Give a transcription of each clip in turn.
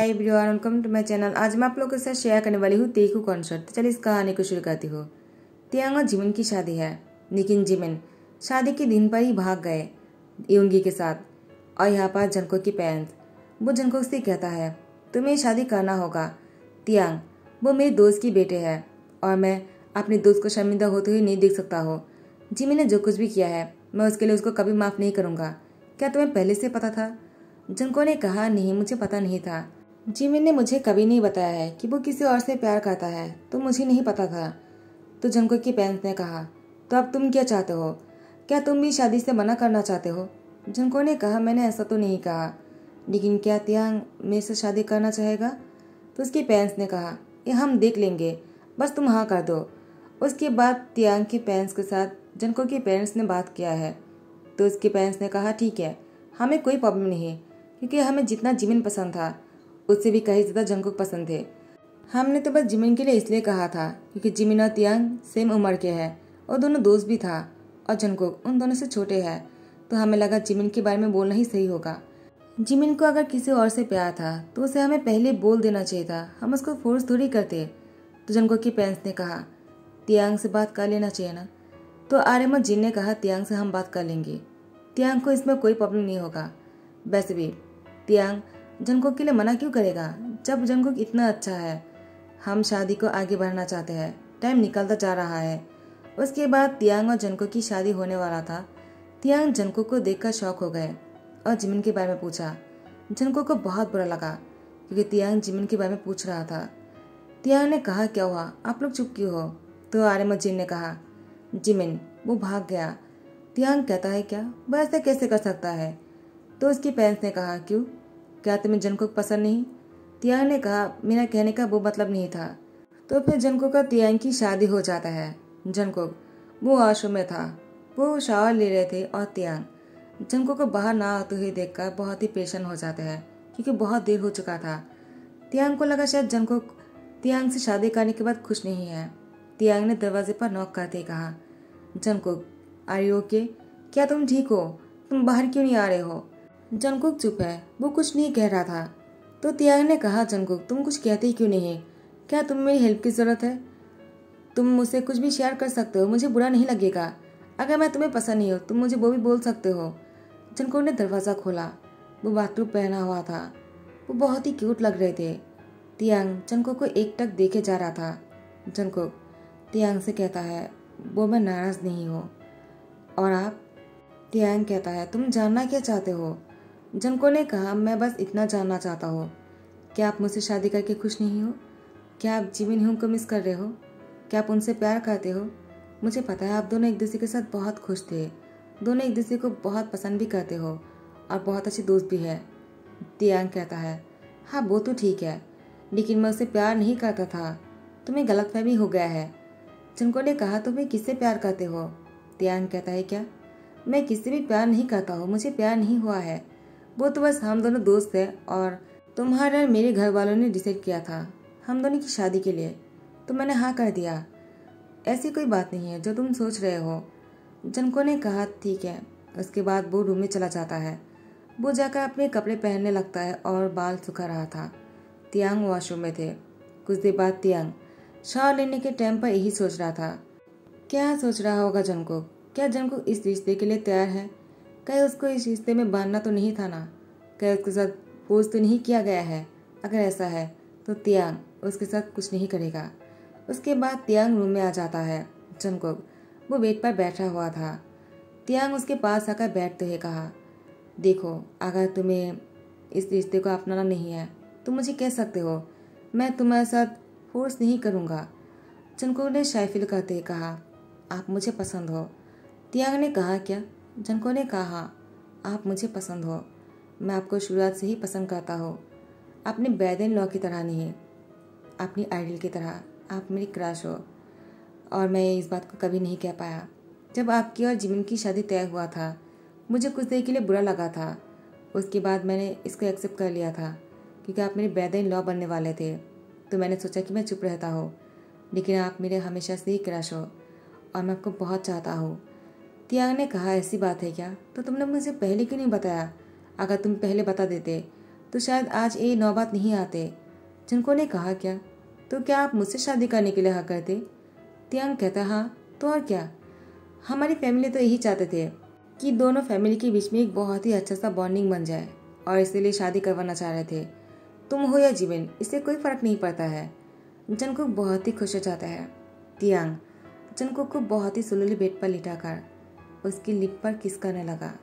Hi everyone welcome to my channel आज मैं आप लोगों के साथ शेयर करने वाली हूँ तेकू कॉन्सर्ट तो चलिए इस कहानी को शुरू करती हूँ। तियांग और जिमिन की शादी है। लेकिन जिमिन शादी के दिन पर ही भाग गए युंगी के साथ। और यहाँ पर जनको की पेरेंट्स वो जनको से कहता है, तुम्हें शादी करना होगा, तियांग। वो मेरे दोस्त की बेटे है। और मैं अपने दोस्त को शर्मिंदा होते हुए नहीं देख सकता हूँ। जिमिन ने जो कुछ भी किया है, मैं उसके लिए उसको कभी माफ़ नहीं करूँगा। क्या तुम्हें पहले से पता था? जनको ने कहा, नहीं, मुझे पता नहीं था। जिमिन ने मुझे कभी नहीं बताया है कि वो किसी और से प्यार करता है तो मुझे नहीं पता था। तो जनको की पेरेंट्स ने कहा तो अब तुम क्या चाहते हो? क्या तुम भी शादी से मना करना चाहते हो? जनको ने कहा, मैंने ऐसा तो नहीं कहा। लेकिन क्या त्यांग मेरे से शादी करना चाहेगा? तो उसके पेरेंट्स ने कहा, ये हम देख लेंगे। बस तुम हाँ कर दो। उसके बाद त्यांग के पेरेंट्स के साथ जनको के पेरेंट्स ने बात किया है। तो उसके पेरेंट्स ने कहा, ठीक है, हमें कोई प्रॉब्लम नहीं, क्योंकि हमें जितना जिमिन पसंद था उससे भी कहीं ज़्यादा जंकुक पसंद थे। हमने तो बस जिमिन के लिए इसलिए कहा था, क्योंकि जिमिन और तियांग सेम उम्र के हैं और दोनों दोस्त भी था और जंकुक उन दोनों से छोटे हैं तो हमें लगा जिमिन के बारे में बोलना ही सही होगा। जिमिन को अगर किसी और से प्यार था तो उसे हमें पहले बोल देना चाहिए था। हम उसको फोर्स थोड़ी करते तो जनको की पेरेंट्स ने कहा, तियांग से बात कर लेना चाहिए ना? तो आर्यमत जिन ने कहा, तियांग से हम बात कर लेंगे। तियांग को इसमें कोई प्रॉब्लम नहीं होगा। वैसे भी, तियांग जंगकुक के लिए मना क्यों करेगा? जब जंगकुक इतना अच्छा है, हम शादी को आगे बढ़ना चाहते हैं। टाइम निकलता जा रहा है। उसके बाद तियांग और जनको की शादी होने वाला था। तियांग जनको को देखकर शौक हो गए और जिमिन के बारे में पूछा। जनको को बहुत बुरा लगा, क्योंकि तियांग जिमिन के बारे में पूछ रहा था। तियांग ने कहा, क्या हुआ? आप लोग चुप क्यों हो? तो आर्यमत ने कहा, जिमिन, वो भाग गया। तियांग कहता है, क्या? वो ऐसा कैसे कर सकता है? तो उसके पेरेंट्स ने कहा, क्यों? क्या तुम्हें जनकुक पसंद नहीं। तियांग ने कहा मेरा कहने का वो मतलब नहीं था। तो फिर जनकुक का तियांग की शादी हो जाता है। जनकुक वो आश्रम में था। वो शावर ले रहे थे और तियांग जनकुक को बाहर ना आते हुए देखकर बहुत ही पेशन हो जाते हैं, क्योंकि बहुत देर हो चुका था। तियांग को लगा शायद जनकुक तियांग से शादी करने के बाद खुश नहीं है। तियांग ने दरवाजे पर नॉक करते कहा जनकुक आर यू ओके क्या तुम ठीक हो? तुम बाहर क्यों नहीं आ रहे हो? जंगकुक चुप है। वो कुछ नहीं कह रहा था। तो त्याग ने कहा जंगकुक तुम कुछ कहते ही क्यों नहीं? क्या तुम मेरी हेल्प की ज़रूरत है? तुम मुझसे कुछ भी शेयर कर सकते हो, मुझे बुरा नहीं लगेगा। अगर मैं तुम्हें पसंद नहीं हो, तुम मुझे वो भी बोल सकते हो। जंगकुक ने दरवाज़ा खोला। वो बाथरूम पहना हुआ था। वो बहुत ही क्यूट लग रहे थे। तियांग जंगकुक को एक टक देखे जा रहा था। जंगकुक तियांग से कहता है, वो मैं नाराज़ नहीं हूँ। और आप? तियांग कहता है, तुम जानना क्या चाहते हो? जनको ने कहा, मैं बस इतना जानना चाहता हूँ। क्या आप मुझसे शादी करके खुश नहीं हो? क्या आप जीवन ह्यूम को मिस कर रहे हो? क्या आप उनसे प्यार करते हो? मुझे पता है आप दोनों एक दूसरे के साथ बहुत खुश थे। दोनों एक दूसरे को बहुत पसंद भी करते हो और बहुत अच्छे दोस्त भी है तियांग कहता है। हाँ वो तो ठीक है, लेकिन मैं उसे प्यार नहीं करता था। तुम्हें गलत गलतफहमी हो गया है। जिनको ने कहा, तुम्हें किससे प्यार करते हो? तियांग कहता है, क्या? मैं किससे भी प्यार नहीं करता हूँ, मुझे प्यार नहीं हुआ है। वो तो बस हम दोनों दोस्त थे और तुम्हारा मेरे घर वालों ने डिसाइड किया था, हम दोनों की शादी के लिए। तो मैंने हाँ कर दिया। ऐसी कोई बात नहीं है, जो तुम सोच रहे हो। जनको ने कहा, ठीक है। उसके बाद वो रूम में चला जाता है। वो जाकर अपने कपड़े पहनने लगता है और बाल सुखा रहा था। तियांग वॉशरूम में थे। कुछ देर बाद तियांग शावर लेने के टाइम पर यही सोच रहा था। क्या सोच रहा होगा जनको? क्या जनको इस रिश्ते के लिए तैयार है? कहीं उसको इस रिश्ते में बांधना तो नहीं था ना। कहीं उसके साथ पोज तो नहीं किया गया है। अगर ऐसा है तो तियांग उसके साथ कुछ नहीं करेगा। उसके बाद तियांग रूम में आ जाता है जमकुक वो बेड पर बैठा हुआ था। तियांग उसके पास आकर बैठते हुए कहा, देखो, अगर तुम्हें इस रिश्ते को अपनाना नहीं है तो मुझे कह सकते हो। मैं तुम्हारे साथ फोर्स नहीं करूँगा। चनकुक ने शायफिल कहते हुए कहा, आप मुझे पसंद हो। तियांग ने कहा, क्या? जनको ने कहा, आप मुझे पसंद हो। मैं आपको शुरुआत से ही पसंद करता हूँ। अपने बैदन लॉ की तरह नहीं, अपनी आइडल की तरह। आप मेरी क्रश हो। और मैं इस बात को कभी नहीं कह पाया। जब आपकी और जिमिन की शादी तय हुआ था, मुझे कुछ देर के लिए बुरा लगा था। उसके बाद मैंने इसको एक्सेप्ट कर लिया था, क्योंकि आप मेरे बैदन लॉ बनने वाले थे। तो मैंने सोचा कि मैं चुप रहता हूँ, लेकिन आप मेरे हमेशा से ही क्रश हो, और मैं आपको बहुत चाहता हूँ। त्याग ने कहा, ऐसी बात है क्या? तो तुमने मुझे पहले क्यों नहीं बताया? अगर तुम पहले बता देते तो शायद आज ये नौबत नहीं आते। जिनको ने कहा क्या? तो क्या आप मुझसे शादी करने के लिए हाँ करते? त्यांग कहता हाँ तो और क्या? हमारी फैमिली तो यही चाहते थे कि दोनों फैमिली के बीच में एक बहुत ही अच्छा सा बॉन्डिंग बन जाए और इसीलिए शादी करवाना चाह रहे थे। तुम हो या जीवन, इससे कोई फ़र्क नहीं पड़ता है। जनकुक बहुत ही खुश हो जाता है। तियांग, जनकुक को बहुत ही सुलूली बेड पर लिटाकर उसकी लिप पर किस करने लगा।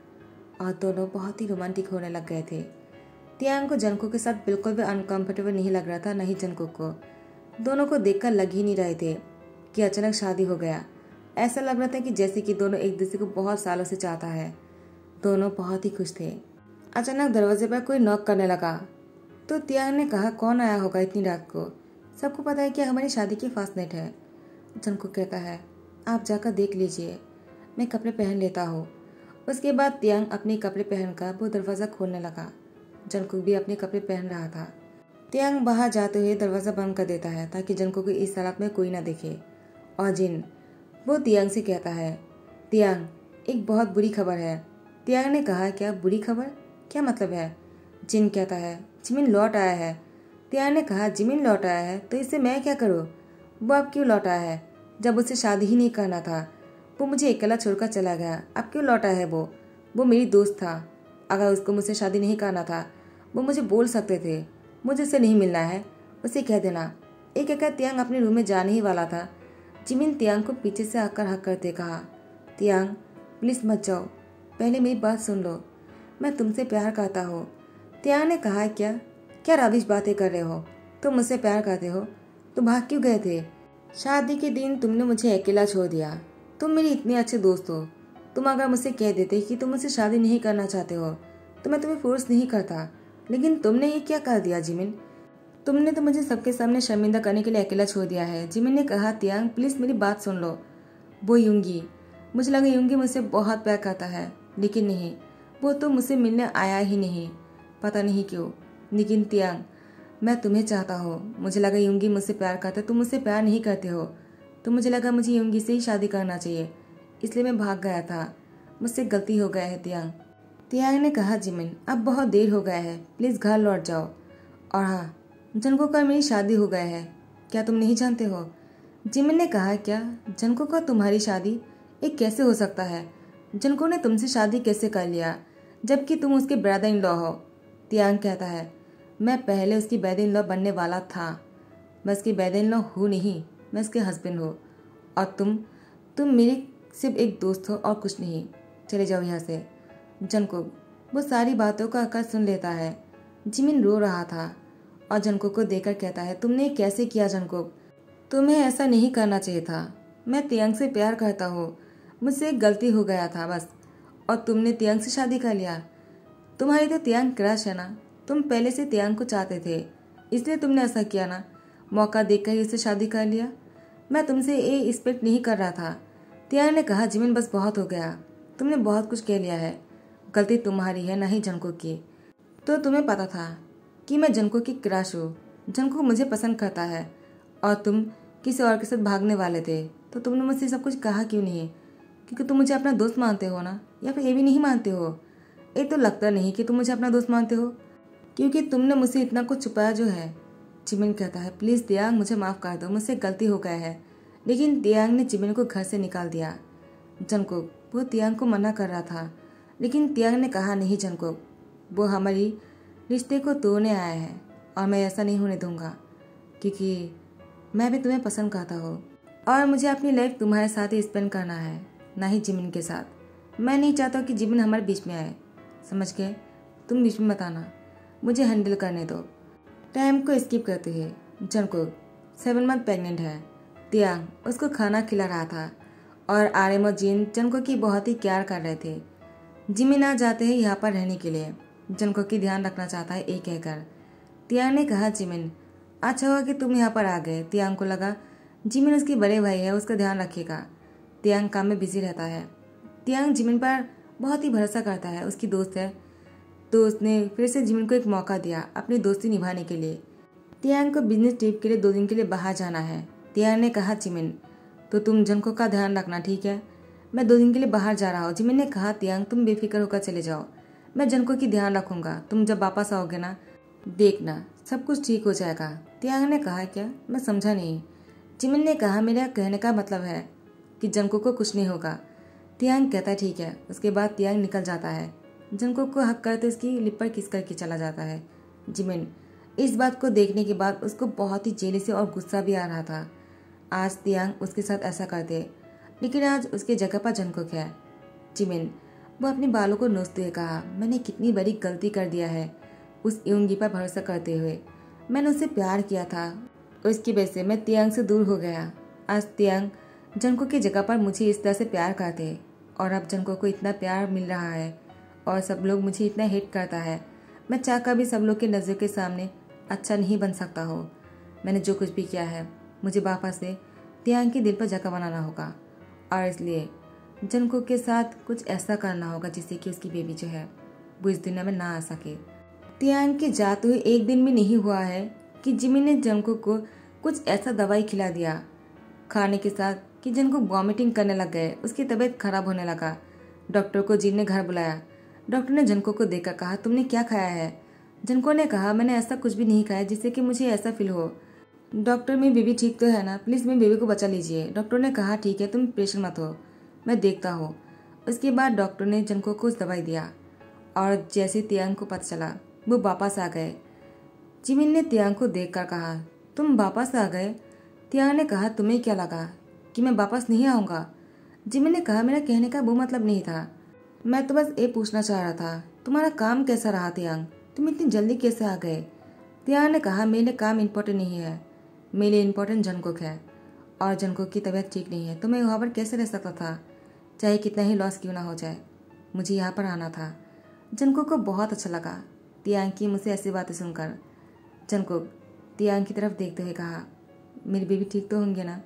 और दोनों बहुत ही रोमांटिक होने लग गए थे। तियांग को जनकुक के साथ बिल्कुल भी अनकंफर्टेबल नहीं लग रहा था, नहीं जनकुक को। दोनों को देखकर लग ही नहीं रहे थे कि अचानक शादी हो गया। ऐसा लग रहा था कि जैसे कि दोनों एक दूसरे को बहुत सालों से चाहता है। दोनों बहुत ही खुश थे। अचानक दरवाजे पर कोई नॉक करने लगा। तो त्याग ने कहा, कौन आया होगा इतनी रात को? सबको पता है कि हमारी शादी की फास्ट नेट है। जनकुक कहता है, आप जाकर देख लीजिए। मैं कपड़े पहन लेता हूँ। उसके बाद त्यांग अपने कपड़े पहनकर वो दरवाज़ा खोलने लगा जनकुक भी अपने कपड़े पहन रहा था। त्यांग बाहर जाते हुए दरवाज़ा बंद कर देता है ताकि जनकुक को इस हालत में कोई ना देखे। और जिन, वो तियांग से कहता है, तियांग, एक बहुत बुरी खबर है। तियांग ने कहा, क्या बुरी खबर? क्या मतलब है? जिन कहता है, जिमिन लौट आया है। तियांग ने कहा, जिमिन लौट आया है? तो इससे मैं क्या करूँ? वो अब क्यों लौट आया है, जब उसे शादी ही नहीं करना था? वो मुझे अकेला छोड़कर चला गया। अब क्यों लौटा है वो? वो मेरी दोस्त था। अगर उसको मुझसे शादी नहीं करना था, वो मुझे बोल सकते थे। मुझे उससे नहीं मिलना है। उसे कह देना। एक एक तियांग अपने रूम में जाने ही वाला था। जिमिन तियांग को पीछे से आकर हक करते कहा, तियांग प्लीज़ मत जाओ। पहले मेरी बात सुन लो। मैं तुमसे प्यार करता हूँ तियांग ने कहा, क्या? क्या राविश बातें कर रहे हो? तुम मुझसे प्यार करते हो? तुम भाग क्यों गए थे? शादी के दिन तुमने मुझे अकेला छोड़ दिया। तुम मेरी इतने अच्छे दोस्त हो। तुम अगर मुझसे कह देते कि तुम मुझसे शादी नहीं करना चाहते हो तो मैं तुम्हें फोर्स नहीं करता। लेकिन तुमने ये क्या कर दिया, जिमिन? तुमने तो मुझे सबके सामने शर्मिंदा करने के लिए अकेला छोड़ दिया है। जिमिन ने कहा, त्यांग प्लीज़ मेरी बात सुन लो। वो यूँगी। मुझे लगा, यूँगी मुझसे बहुत प्यार करता है, लेकिन नहीं, वो तो मुझसे मिलने आया ही नहीं। पता नहीं क्यों। लेकिन त्यांग, मैं तुम्हें चाहता हूँ। मुझे लगा, यूँगी मुझसे प्यार करता तुम मुझसे प्यार नहीं करते हो। तो मुझे लगा मुझे यूँगी से ही शादी करना चाहिए। इसलिए मैं भाग गया था। मुझसे गलती हो गया है त्यांग त्यांग ने कहा, जिमिन, अब बहुत देर हो गया है। प्लीज़ घर लौट जाओ। और हाँ जनको का मेरी शादी हो गया है। क्या तुम नहीं जानते हो? जिमिन ने कहा, क्या? जनको का तुम्हारी शादी? एक कैसे हो सकता है? जनको ने तुमसे शादी कैसे कर लिया, जबकि तुम उसके ब्रदर इन लॉ हो? त्यांग कहता है, मैं पहले उसकी बैद इन लॉ बनने वाला था, मैं उसकी बैद इन लॉ हूँ नहीं। मैं उसके हस्बैंड हूँ। और तुम तुम मेरी सिर्फ़ एक दोस्त हो और कुछ नहीं। चले जाओ यहाँ से। जनको वो सारी बातों का आकर सुन लेता है। जिमिन रो रहा था और जनको को देखकर कहता है, तुमने कैसे किया जनको तुम्हें ऐसा नहीं करना चाहिए था। मैं तियंग से प्यार करता हूँ। मुझसे एक गलती हो गया था बस। और तुमने तियंग से शादी कर लिया। तुम्हारी तो तियंग क्रश है ना? तुम पहले से तियंग को चाहते थे। इसलिए तुमने ऐसा किया ना? मौका देखकर ही उससे शादी कर लिया। मैं तुमसे ये एक्सपेक्ट नहीं कर रहा था। तियांग ने कहा जिमिन बस बहुत हो गया। तुमने बहुत कुछ कह लिया है। गलती तुम्हारी है, ना ही जनको की। तो तुम्हें पता था कि मैं जनको की क्रश हूँ। जनको मुझे पसंद करता है। और तुम किसी और के साथ भागने वाले थे। तो तुमने मुझसे सब कुछ कहा क्यों नहीं? क्योंकि तुम मुझे अपना दोस्त मानते हो ना? या फिर ये भी नहीं मानते हो? ये तो लगता नहीं कि तुम मुझे अपना दोस्त मानते हो। क्योंकि तुमने मुझसे इतना कुछ छुपाया जो है। चिमिन कहता है, प्लीज़ दियांग, मुझे माफ़ कर दो, मुझसे गलती हो गया है। लेकिन दियांग ने चिमिन को घर से निकाल दिया। जनकुक, वो तियांग को मना कर रहा था, लेकिन तियांग ने कहा, नहीं जनकुक, वो हमारी रिश्ते को तोड़ने आया है, और मैं ऐसा नहीं होने दूँगा, क्योंकि मैं भी तुम्हें पसंद करता हूँ, और मुझे अपनी लाइफ तुम्हारे साथ ही स्पेंड करना है, ना ही जिमिन के साथ। मैं नहीं चाहता कि जिमिन हमारे बीच में आए। समझ के तुम बीच में बताना मुझे हैंडल करने दो। टाइम को स्किप करते हैं। जनको सेवन मंथ प्रेग्नेंट है। तियांग उसको खाना खिला रहा था और आर्यम और जीन जनको की बहुत ही प्यार कर रहे थे। जिमी ना जाते हैं यहाँ पर रहने के लिए जनको की ध्यान रखना चाहता है एक कहकर। तियांग ने कहा, जिमिन अच्छा हुआ कि तुम यहाँ पर आ गए। तियांग को लगा, जिमिन उसकी बड़े भाई है, उसका ध्यान रखेगा तियांग काम में बिज़ी रहता है। तियांग जिमिन पर बहुत ही भरोसा करता है, उसकी दोस्त है। तो उसने फिर से जिमिन को एक मौका दिया अपनी दोस्ती निभाने के लिए। तियांग को बिज़नेस ट्रिप के लिए दो दिन के लिए बाहर जाना है। तियांग ने कहा, जिमिन तो तुम जनको का ध्यान रखना, ठीक है? मैं दो दिन के लिए बाहर जा रहा हूँ। जिमिन ने कहा, तियांग, तुम बेफिक्र होकर चले जाओ। मैं जनको की ध्यान रखूँगा। तुम जब वापस आओगे ना, देखना, सब कुछ ठीक हो जाएगा। तियांग ने कहा, क्या? मैं समझा नहीं। जिमिन ने कहा, मेरा कहने का मतलब है कि जंको को कुछ नहीं होगा। तियांग कहता ठीक है। उसके बाद तियांग निकल जाता है। जंको को हक करते उसकी लिप पर किस करके चला जाता है? जिमिन, इस बात को देखने के बाद उसको बहुत ही जेली से और गुस्सा भी आ रहा था। आज तियांग उसके साथ ऐसा करते लेकिन आज उसके जगह पर जंकुक है। जिमिन, वो अपने बालों को नोचते हुए कहा, मैंने कितनी बड़ी गलती कर दिया है। उस युंगी पर भरोसा करते हुए, मैंने उससे प्यार किया था। उसकी वजह से मैं तियांग से दूर हो गया। आज तियांग जंको की जगह पर मुझे इस तरह से प्यार करते और अब जंको को इतना प्यार मिल रहा है। और सब लोग मुझे इतना हिट करता है। मैं चाह कर भी सब लोग के नज़र के सामने अच्छा नहीं बन सकता हो। मैंने जो कुछ भी किया है, मुझे बापा से तियांग के दिल पर जगह बनाना होगा। और इसलिए जनको के साथ कुछ ऐसा करना होगा जिससे कि उसकी बेबी जो है, वो इस दुनिया में ना आ सके। तियांग के जाते हुए एक दिन भी नहीं हुआ है कि जिमी ने जनको को कुछ ऐसा दवाई खिला दिया। खाने के साथ कि जिनको वॉमिटिंग करने लग गए, उसकी तबीयत खराब होने लगा। डॉक्टर को जिन ने घर बुलाया डॉक्टर ने जनको को देखकर कहा, तुमने क्या खाया है? जनको ने कहा, मैंने ऐसा कुछ भी नहीं खाया जिससे कि मुझे ऐसा फील हो। डॉक्टर मेरी बेबी ठीक तो है ना? प्लीज़ मेरी बेबी को बचा लीजिए। डॉक्टर ने कहा, ठीक है, तुम प्रेशर मत हो। मैं देखता हूँ। उसके बाद डॉक्टर ने जनको को दवाई दिया और जैसे तियांग को पता चला, वो वापस आ गए। जिमिन ने तियांग को देख कर कहा, तुम वापस आ गए? तियांग ने कहा, तुम्हें क्या लगा कि मैं वापस नहीं आऊँगा? जिमिन ने कहा, मेरा कहने का वो मतलब नहीं था। मैं तो बस ये पूछना चाह रहा था, तुम्हारा काम कैसा रहा तियांग? तुम इतनी जल्दी कैसे आ गए? तियांग ने कहा, मेरे काम इम्पोर्टेंट नहीं है। मेरे इम्पोर्टेंट जनकुक है, और जनकुक की तबीयत ठीक नहीं है तो मैं वहाँ पर कैसे रह सकता था? चाहे कितना ही लॉस क्यों ना हो जाए, मुझे यहाँ पर आना था। जनकुक को बहुत अच्छा लगा। तियांग की मुझसे ऐसी बातें सुनकर, जनकुक तियांग की तरफ़ देखते हुए कहा, मेरी बेबी ठीक तो होंगे ना?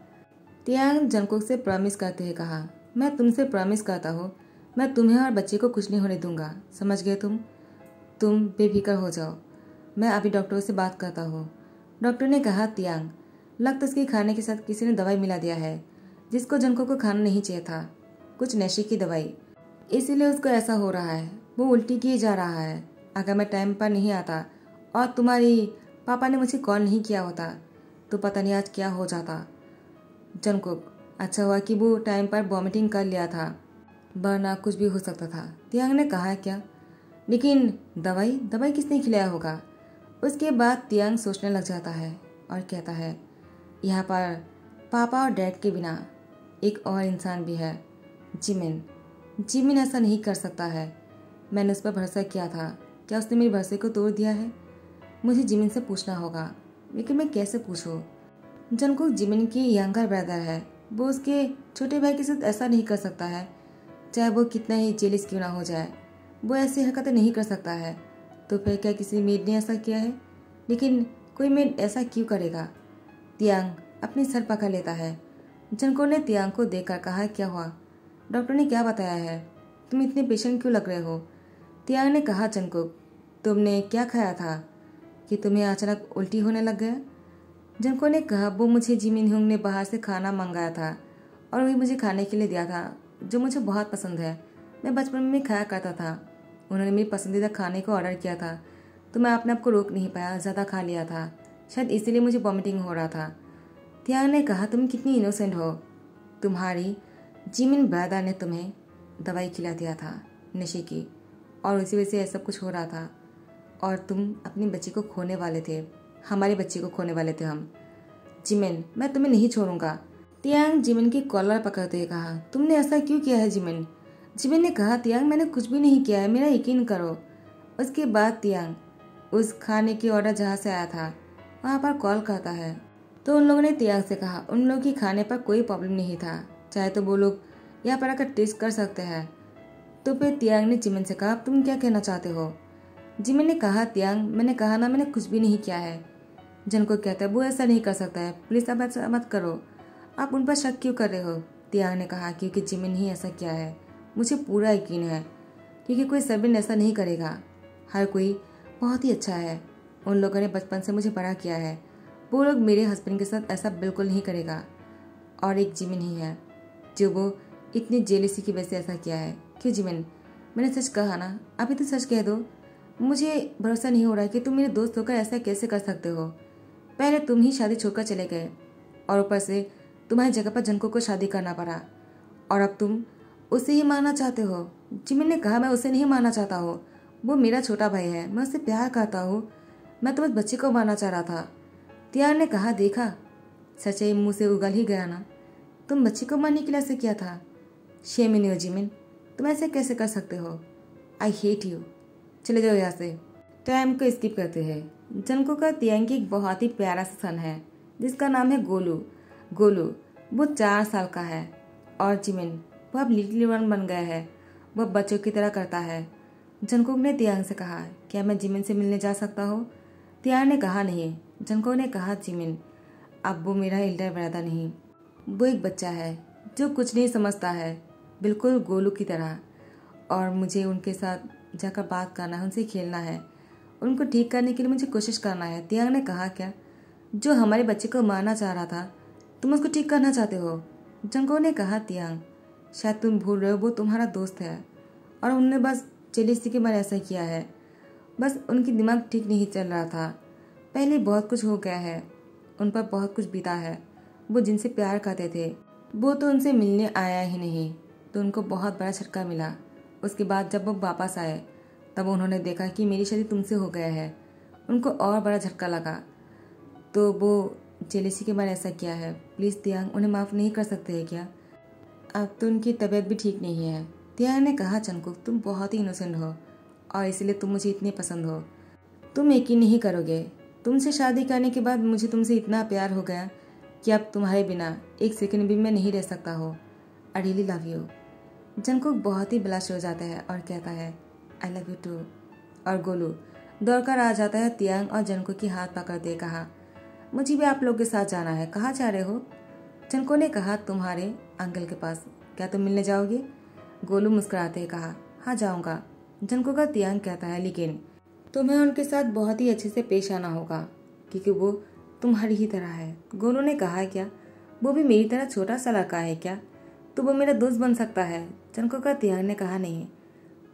तियांग जनकुक से प्रॉमिस करते हुए कहा, मैं तुमसे प्रॉमिस करता हूँ मैं तुम्हें और बच्चे को कुछ नहीं होने दूँगा। समझ गए तुम? तुम बेफिक्र हो जाओ। मैं अभी डॉक्टर से बात करता हूँ। डॉक्टर ने कहा, तियांग लगता उसके खाने के साथ किसी ने दवाई मिला दिया है, जिसको जनकों को खाना नहीं चाहिए था। कुछ नशे की दवाई। इसीलिए उसको ऐसा हो रहा है। वो उल्टी किए जा रहा है। अगर मैं टाइम पर नहीं आता और तुम्हारी पापा ने मुझे कॉल नहीं किया होता तो पता नहीं आज क्या हो जाता। जनकुक अच्छा हुआ कि वो टाइम पर वॉमिटिंग कर लिया था। वरना कुछ भी हो सकता था। तियांग ने कहा, क्या? लेकिन दवाई दवाई किसने खिलाया होगा? उसके बाद तियांग सोचने लग जाता है और कहता है, यहाँ पर पापा और डैड के बिना एक और इंसान भी है, जिमिन। जिमिन ऐसा नहीं कर सकता है। मैंने उस पर भरोसा किया था। क्या उसने मेरे भरोसे को तोड़ दिया है? मुझे जिमिन से पूछना होगा। लेकिन मैं कैसे पूछूँ? जनको जिमिन की यंगर ब्रदर है। वो उसके छोटे भाई के साथ ऐसा नहीं कर सकता है। चाहे वो कितना ही जेलिस क्यों ना हो जाए, वो ऐसी हरकतें नहीं कर सकता है। तो फिर क्या किसी मेड ने ऐसा किया है? लेकिन कोई मेड ऐसा क्यों करेगा? तियांग अपने सर पकड़ लेता है। जनको ने तियांग को देखकर कहा, क्या हुआ? डॉक्टर ने क्या बताया है? तुम इतने पेशेंट क्यों लग रहे हो? तियांग ने कहा, जनको, तुमने क्या खाया था? कि तुम्हें अचानक उल्टी होने लग गया? जनको ने कहा, वो मुझे जिमिन हुंग ने बाहर से खाना मंगाया था और वही मुझे खाने के लिए दिया था। जो मुझे बहुत पसंद है। मैं बचपन में खाया करता था। उन्होंने मेरी पसंदीदा खाने को ऑर्डर किया था। तो मैं अपने आप को रोक नहीं पाया, ज़्यादा खा लिया था। शायद इसीलिए मुझे वॉमिटिंग हो रहा था। त्याग ने कहा, तुम कितनी इनोसेंट हो। तुम्हारी जिमिन ब्रादा ने तुम्हें दवाई खिला दिया था, नशे की। और उसी वजह से ऐसा कुछ हो रहा था। और तुम अपनी बच्ची को खोने वाले थे। हमारे बच्चे को खोने वाले थे हम। जिमिन, मैं तुम्हें नहीं छोड़ूँगा। तियांग जिमिन की कॉलर पकड़ते हुए कहा, तुमने ऐसा क्यों किया है जिमिन? जिमिन ने कहा, तियांग, मैंने कुछ भी नहीं किया है, मेरा यकीन करो। उसके बाद तियांग उस खाने की ऑर्डर जहाँ से आया था, वहाँ पर कॉल करता है। तो उन लोगों ने तियांग से कहा, उन लोगों की खाने पर कोई प्रॉब्लम नहीं था, चाहे तो वो लोग यहाँ पर आकर टेस्ट कर सकते हैं। तो फिर तियांग ने जिमिन से कहा, तुम क्या कहना चाहते हो? जिमिन ने कहा, तियांग, मैंने कहा ना, मैंने कुछ भी नहीं किया है। जन को कहता है वो ऐसा नहीं कर सकता है। प्लीज़ अब ऐसा मत करो। आप उन पर शक क्यों कर रहे हो? तियांग ने कहा, क्योंकि जिमिन ही ऐसा किया है? मुझे पूरा यकीन है, क्योंकि कोई सर्विन ऐसा नहीं करेगा। हर कोई बहुत ही अच्छा है। उन लोगों ने बचपन से मुझे बड़ा किया है। वो लोग मेरे हस्बैंड के साथ ऐसा बिल्कुल नहीं करेगा। और एक जिमिन ही है, जो वो इतनी जेलिसी की वजह से ऐसा किया है। क्यों जिमिन? मैंने सच कहा ना? अभी तो सच कह दो। मुझे भरोसा नहीं हो रहा कि तुम मेरे दोस्त होकर ऐसा कैसे कर सकते हो। पहले तुम ही शादी छोड़कर चले गए, और ऊपर से तुम्हारी जगह पर जनको को शादी करना पड़ा। और अब तुम उसे ही मानना चाहते हो। जिमिन ने कहा, मैं उसे नहीं मानना चाहता हूँ। वो मेरा छोटा भाई है। मैं उससे प्यार करता हूँ। मैं तो बस बच्चे को मारना चाह रहा था। त्यार ने कहा, देखा, सच्चाई मुँह से उगल ही गया ना। तुम बच्चे को मारने के लिए ऐसे किया था। शेमिन हो जिमिन, तुम ऐसे कैसे कर सकते हो? आई हेट यू चले जाओ यहाँ से। टाइम को स्किप करते हैं। जनको का तियांग एक बहुत ही प्यारा सन है, जिसका नाम है गोलू। गोलू, वो चार साल का है। और जिमिन वो अब लिटिल वन बन गया है। वह बच्चों की तरह करता है। जनकुक ने तियांग से कहा, क्या मैं जिमिन से मिलने जा सकता हूँ? तियांग ने कहा, नहीं। जनकुक ने कहा जिमिन अब वो मेरा एल्डर ब्रदर नहीं। वो एक बच्चा है, जो कुछ नहीं समझता है। बिल्कुल गोलू की तरह। और मुझे उनके साथ जाकर बात करना है, उनसे खेलना है। उनको ठीक करने के लिए मुझे कोशिश करना है। तियांग ने कहा, क्या? जो हमारे बच्चे को मारना चाह रहा था तुम उसको ठीक करना चाहते हो? जंगो ने कहा, तियांग, शायद तुम भूल रहे हो, वो तुम्हारा दोस्त है। और उनने बस जेलिसी के बारे ऐसा किया है। बस उनकी दिमाग ठीक नहीं चल रहा था। पहले बहुत कुछ हो गया है। उन पर बहुत कुछ बीता है। वो जिनसे प्यार करते थे, वो तो उनसे मिलने आया ही नहीं। तो उनको बहुत बड़ा झटका मिला। उसके बाद जब वो वापस आए, तब उन्होंने देखा कि मेरी शादी तुमसे हो गया है। उनको और बड़ा झटका लगा। तो वो जेलिसी के बारे ऐसा किया है। प्लीज़ तियांग उन्हें माफ़ नहीं कर सकते हैं क्या? अब तो उनकी तबीयत भी ठीक नहीं है। तियांग ने कहा चनकुक तुम बहुत ही इनोसेंट हो, और इसलिए तुम मुझे इतने पसंद हो। तुम यकीन नहीं करोगे। तुमसे शादी करने के बाद मुझे तुमसे इतना प्यार हो गया कि अब तुम्हारे बिना एक सेकंड भी मैं नहीं रह सकता हो। रियली लव यू जनकुक बहुत ही ब्लश हो जाता है और कहता है आई लव यू टू और गोलू, दौड़कर आ जाता है तियांग और जनकुक की हाथ पकड़ते कहा मुझे भी आप लोग के साथ जाना है। कहाँ जा रहे हो? चनको ने कहा, तुम्हारे अंकल के पास क्या तुम मिलने जाओगे? गोलू मुस्कुराते हुए कहा हाँ जाऊँगा। जनको का तियांग कहता है, लेकिन तुम्हें उनके साथ बहुत ही अच्छे से पेश आना होगा, क्योंकि वो तुम्हारी ही तरह है। गोलू ने कहा, क्या वो भी मेरी तरह छोटा सा लड़का है क्या? तो वो मेरा दोस्त बन सकता है? चनको का तियांग ने कहा, नहीं,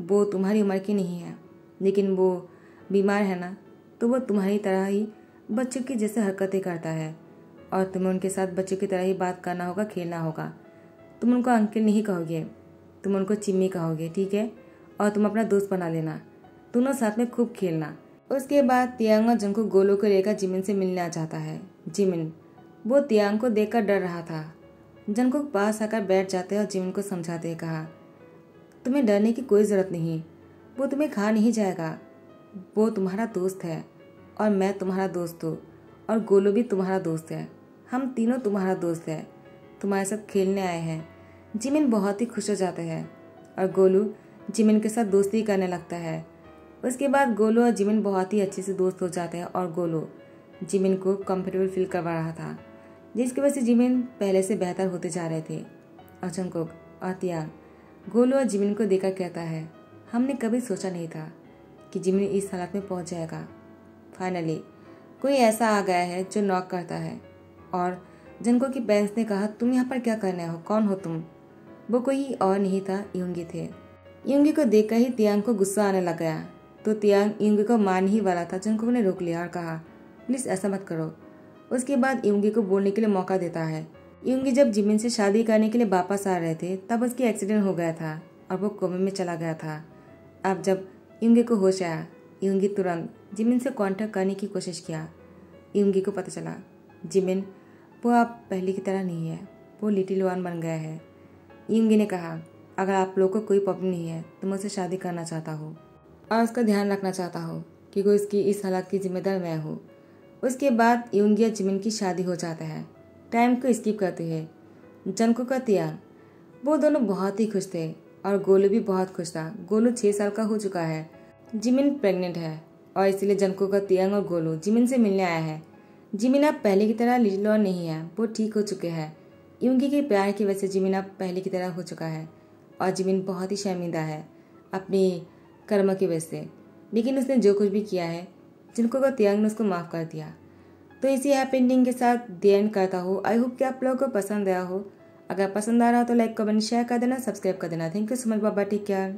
वो तुम्हारी उम्र की नहीं है, लेकिन वो बीमार है ना तो वो तुम्हारी तरह ही बच्चों की जैसे हरकतें करता है। और तुम्हें उनके साथ बच्चों की तरह ही बात करना होगा, खेलना होगा। तुम उनको अंकिल नहीं कहोगे। तुम उनको चिम्मी कहोगे, ठीक है? और तुम अपना दोस्त बना लेना। दोनों साथ में खूब खेलना। उसके बाद तियांग और जंग गोलो को लेकर जिमिन से मिलने जाता है। जिमिन, वो तियांग को देखकर डर रहा था। जन को पास आकर बैठ जाते और जिमिन को समझाते कहा, तुम्हें डरने की कोई ज़रूरत नहीं। वो तुम्हें खा नहीं जाएगा। वो तुम्हारा दोस्त है। और मैं तुम्हारा दोस्त हूँ, और गोलू भी तुम्हारा दोस्त है। हम तीनों तुम्हारा दोस्त है। तुम्हारे साथ खेलने आए हैं। जिमिन बहुत ही खुश हो जाते हैं, और गोलू जिमिन के साथ दोस्ती करने लगता है। उसके बाद गोलू और जिमिन बहुत ही अच्छे से दोस्त हो जाते हैं, और गोलू जिमिन को कंफर्टेबल फील करवा रहा था, जिसकी वजह से जिमिन पहले से बेहतर होते जा रहे थे। और चंकोक और त्याग गोलू और जिमिन को देखकर कहता है, हमने कभी सोचा नहीं था कि जिमिन इस हालत में पहुँच जाएगा। फाइनली कोई ऐसा आ गया है जो नॉक करता है और जिनको की पेरेंट्स ने कहा, तुम यहाँ पर क्या करने हो? कौन हो तुम? वो कोई और नहीं था यूँगी थे। यूँगी को देखकर ही तियांग को गुस्सा आने लग गया। तो तियांग यूँगी को मान ही वाला था, जिनको ने रोक लिया और कहा, प्लीज़ ऐसा मत करो। उसके बाद यूँगी को बोलने के लिए मौका देता है। यूँगी जब जिमिन से शादी करने के लिए वापस आ रहे थे, तब उसकी एक्सीडेंट हो गया था और वो कोमे में चला गया था। अब जब यूँगी को होश आया यूँगी तुरंत जिमिन से कांटेक्ट करने की कोशिश किया। यूँगी को पता चला जिमिन वो आप पहले की तरह नहीं है। वो लिटिल वन बन गया है। यूँगी ने कहा, अगर आप लोग को कोई प्रॉब्लम नहीं है तो मैं उससे शादी करना चाहता हूँ। और उसका ध्यान रखना चाहता हूँ क्योंकि उसकी इस हालात की जिम्मेदार मैं हूँ। उसके बाद यूँगी और जिमिन की शादी हो जाता है। टाइम को स्किप करते हैं। जनको का त्याग वो दोनों बहुत ही खुश थे और गोलू भी बहुत खुश था। गोलू छः साल का हो चुका है। जिमिन प्रेग्नेंट है और इसलिए जनको का तियांग और गोलू जिमिन से मिलने आया है। जिमिन अब पहले की तरह लिटिल और नहीं है, वो ठीक हो चुके हैं। यूँगी के प्यार की वजह से जिमिन अब पहले की तरह हो चुका है और जिमिन बहुत ही शर्मिंदा है अपनी कर्म की वजह से। लेकिन उसने जो कुछ भी किया है, जिनको का तियांग ने उसको माफ़ कर दिया। तो इसी हैप्पी एंडिंग के साथ दी एंड करता हूँ। आई होप कि आप लोगों को पसंद आया हो। अगर पसंद आ रहा हो तो लाइक कमेंट शेयर कर देना सब्सक्राइब कर देना। थैंक यू सो मच बाबा टेक केयर